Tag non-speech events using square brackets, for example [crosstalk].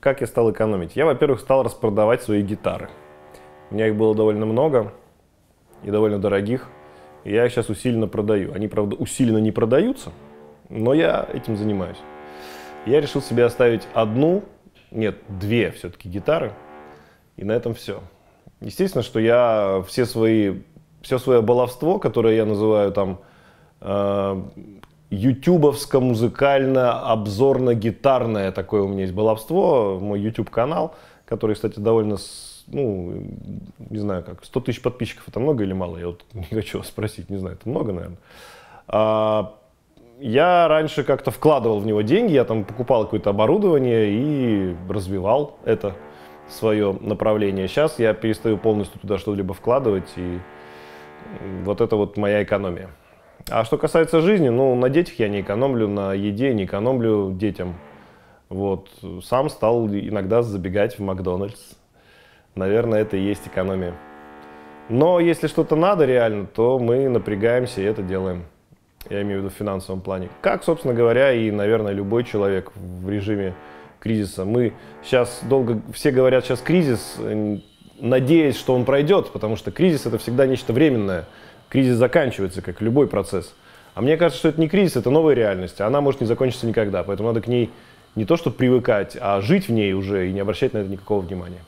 Как я стал экономить? Я, во-первых, стал распродавать свои гитары. У меня их было довольно много и довольно дорогих. И я их сейчас усиленно продаю. Они, правда, усиленно не продаются, но я этим занимаюсь. Я решил себе оставить одну, нет, две все-таки гитары, и на этом все. Естественно, что я все свои, все свое баловство, которое я называю там э, ютубовско музыкально обзорно гитарное такое у меня есть баловство, мой YouTube канал, который, кстати, довольно, ну, не знаю как, 100 тысяч подписчиков, это много или мало? Я вот [laughs] не хочу вас спросить, не знаю, это много, наверное. А, я раньше как-то вкладывал в него деньги, я там покупал какое-то оборудование и развивал это свое направление. Сейчас я перестаю полностью туда что-либо вкладывать, и вот это вот моя экономия. А что касается жизни, ну, на детях я не экономлю, на еде не экономлю детям. Вот. Сам стал иногда забегать в Макдональдс. Наверное, это и есть экономия. Но если что-то надо реально, то мы напрягаемся и это делаем. Я имею в виду в финансовом плане. Как, собственно говоря, и, наверное, любой человек в режиме кризиса. Мы сейчас долго, все говорят сейчас кризис, надеясь, что он пройдет, потому что кризис это всегда нечто временное кризис заканчивается, как любой процесс. А мне кажется, что это не кризис, это новая реальность. Она может не закончиться никогда. Поэтому надо к ней не то что привыкать, а жить в ней уже и не обращать на это никакого внимания.